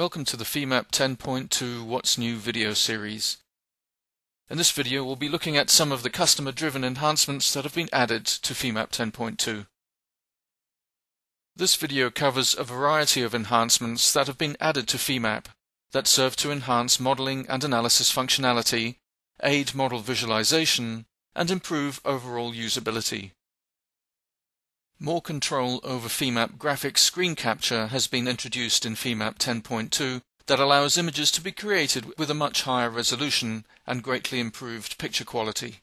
Welcome to the FEMAP 10.2 What's New video series. In this video we'll be looking at some of the customer-driven enhancements that have been added to FEMAP 10.2. This video covers a variety of enhancements that have been added to FEMAP that serve to enhance modeling and analysis functionality, aid model visualization, and improve overall usability. More control over FEMAP graphics screen capture has been introduced in FEMAP 10.2 that allows images to be created with a much higher resolution and greatly improved picture quality.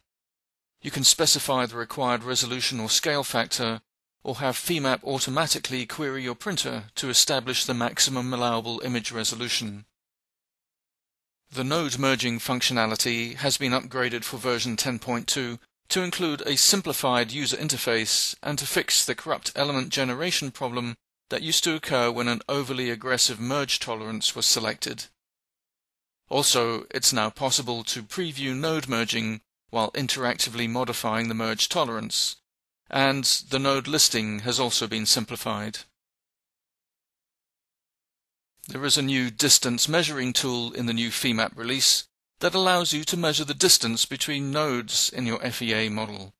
You can specify the required resolution or scale factor, or have FEMAP automatically query your printer to establish the maximum allowable image resolution. The node merging functionality has been upgraded for version 10.2 to include a simplified user interface and to fix the corrupt element generation problem that used to occur when an overly aggressive merge tolerance was selected. Also, it's now possible to preview node merging while interactively modifying the merge tolerance, and the node listing has also been simplified. There is a new distance measuring tool in the new FEMAP release that allows you to measure the distance between nodes in your FEA model.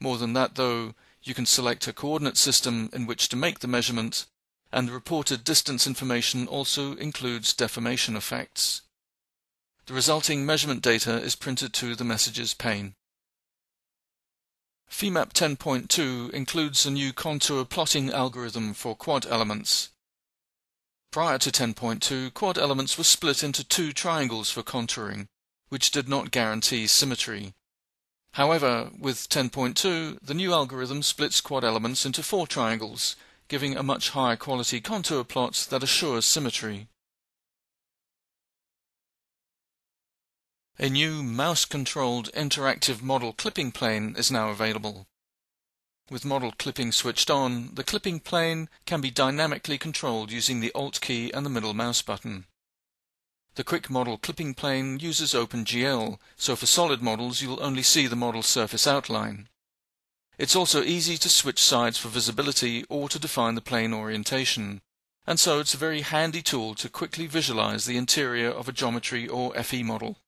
More than that though, you can select a coordinate system in which to make the measurement, and the reported distance information also includes deformation effects. The resulting measurement data is printed to the Messages pane. FEMAP 10.2 includes a new contour plotting algorithm for quad elements. Prior to 10.2, quad elements were split into two triangles for contouring, which did not guarantee symmetry. However, with 10.2, the new algorithm splits quad elements into four triangles, giving a much higher quality contour plot that assures symmetry. A new mouse-controlled interactive model clipping plane is now available. With model clipping switched on, the clipping plane can be dynamically controlled using the Alt key and the middle mouse button. The quick model clipping plane uses OpenGL, so for solid models you'll only see the model surface outline. It's also easy to switch sides for visibility or to define the plane orientation, and so it's a very handy tool to quickly visualize the interior of a geometry or FE model.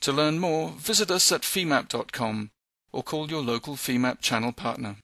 To learn more, visit us at femap.com or call your local FEMAP channel partner.